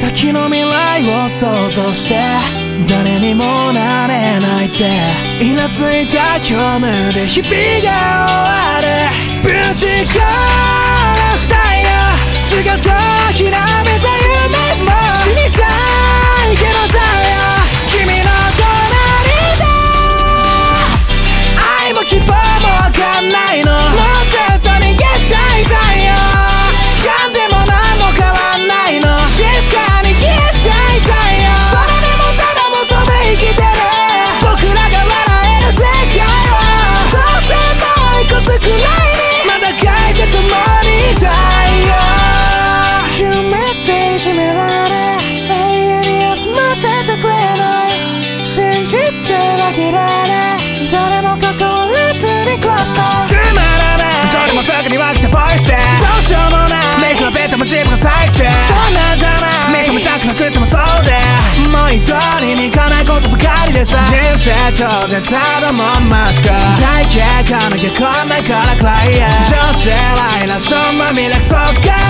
先の未来を想像して誰にもなれないってイラついた虚無で日々が終わる。無事か？かないことばかりでさ。人生超絶だもんマジか。体験かなきゃこんからくらいや。上手ライナーションまみれクソか。